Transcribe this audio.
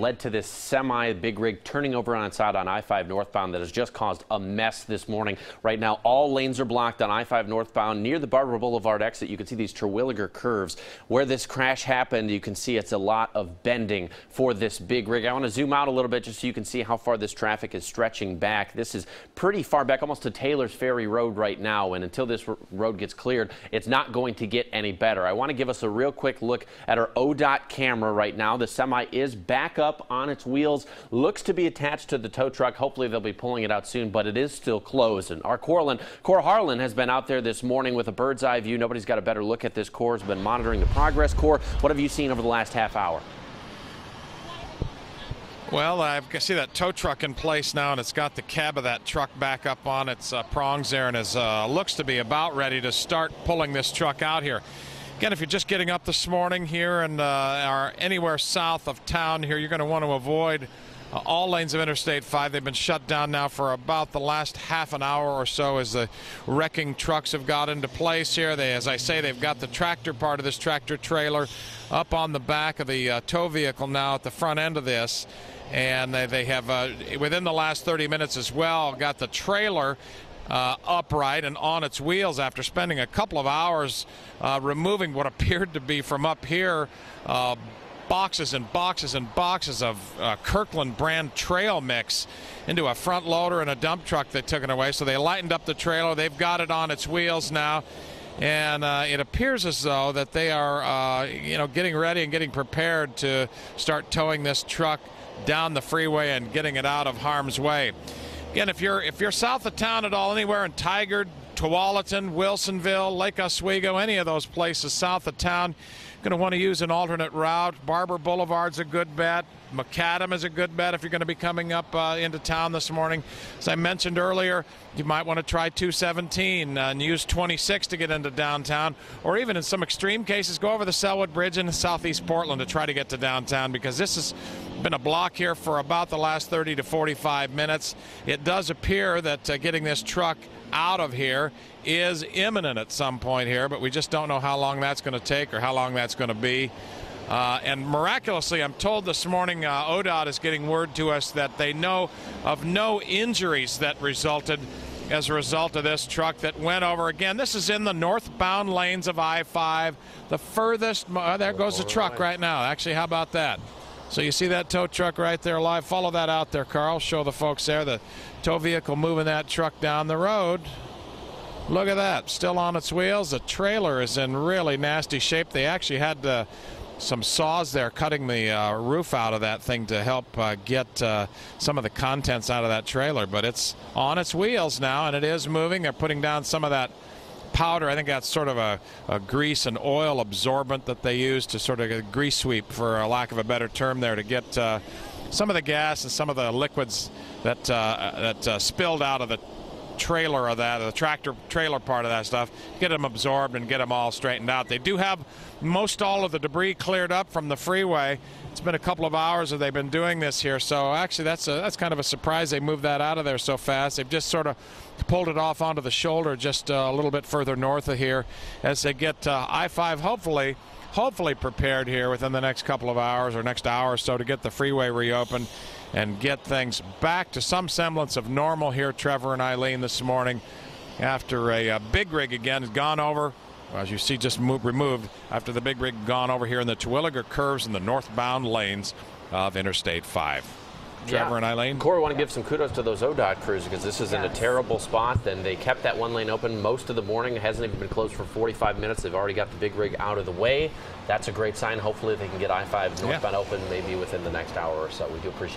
led to this semi big rig turning over on its side on I-5 northbound that has just caused a mess this morning. Right now, all lanes are blocked on I-5 northbound near the Barbur Boulevard exit. You can see these Terwilliger curves. Where this crash happened, you can see it's a lot of bending for this big rig. I want to zoom out a little bit just so you can see how far this traffic is stretching back. This is pretty far back, almost to Taylor's Ferry Road right now. And until this road gets cleared, it's not going to get any better. I want to give us a real quick look at our ODOT camera right now. The semi is back up on its wheels, looks to be attached to the tow truck. Hopefully they'll be pulling it out soon, but it is still closed. And our Corlin, Cor Harlan has been out there this morning with a bird's eye view. Nobody's got a better look at this. Cor has been monitoring the progress. Cor, what have you seen over the last half hour? Well, I see that tow truck in place now, and it's got the cab of that truck back up on its uh, prongs there, and is uh, looks to be about ready to start pulling this truck out here. Again, if you're just getting up this morning here and uh, are anywhere south of town here, you're going to want to avoid uh, all lanes of Interstate 5. They've been shut down now for about the last half an hour or so as the wrecking trucks have got into place here. They, as I say, they've got the tractor part of this tractor trailer up on the back of the uh, tow vehicle now at the front end of this. And they, have, uh, within the last 30 minutes as well, got the trailer uh, upright and on its wheels after spending a couple of hours uh, removing what appeared to be from up here uh, boxes and boxes and boxes of uh, Kirkland brand trail mix into a front loader and a dump truck that took it away. So they lightened up the trailer. They've got it on its wheels now. And uh, it appears as though that they are, uh, you know, getting ready and getting prepared to start towing this truck down the freeway and getting it out of harm's way. Again, if you're if you're south of town at all, anywhere in Tigard, Tualatin, Wilsonville, Lake Oswego, any of those places south of town, going to want to use an alternate route. Barbur Boulevard's a good bet. Macadam is a good bet if you're going to be coming up uh, into town this morning. As I mentioned earlier, you might want to try 217 uh, and use 26 to get into downtown, or even in some extreme cases, go over the Sellwood Bridge in southeast Portland to try to get to downtown because this has been a block here for about the last 30 to 45 minutes. It does appear that uh, getting this truck out of here is imminent at some point here, but we just don't know how long that's going to take or how long that's going to be. Uh, and miraculously, I'm told this morning, uh, ODOT is getting word to us that they know of no injuries that resulted as a result of this truck that went over. Again, this is in the northbound lanes of I-5, the furthest. Uh, there goes the truck right now. Actually, how about that? So you see that tow truck right there live. Follow that out there, Carl. Show the folks there the tow vehicle moving that truck down the road. Look at that, still on its wheels. The trailer is in really nasty shape. They actually had uh, some saws there cutting the uh, roof out of that thing to help uh, get uh, some of the contents out of that trailer. But it's on its wheels now, and it is moving. They're putting down some of that powder. I think that's sort of a, a, grease and oil absorbent that they use to sort of grease sweep, for a lack of a better term, there to get uh, some of the gas and some of the liquids that uh, that spilled out of the trailer of that, the tractor trailer part of that stuff, get them absorbed and get them all straightened out. They do have most all of the debris cleared up from the freeway. It's been a couple of hours that they've been doing this here, so actually that's a, that's kind of a surprise they moved that out of there so fast. They've just sort of pulled it off onto the shoulder just a little bit further north of here as they get uh, I-5 hopefully hopefully prepared here within the next couple of hours or next hour or so to get the freeway reopened and get things back to some semblance of normal here, Trevor and Eileen, this morning after a, a big rig again has gone over. As you see, just moved, removed after the big rig gone over here in the Terwilliger curves in the northbound lanes of Interstate 5. Trevor yeah. and Eileen. Corey, want to give some kudos to those ODOT crews because this is yes. in a terrible spot. And they kept that one lane open most of the morning. It hasn't even been closed for 45 minutes. They've already got the big rig out of the way. That's a great sign. Hopefully, they can get I-5 northbound yeah. open maybe within the next hour or so. We do appreciate.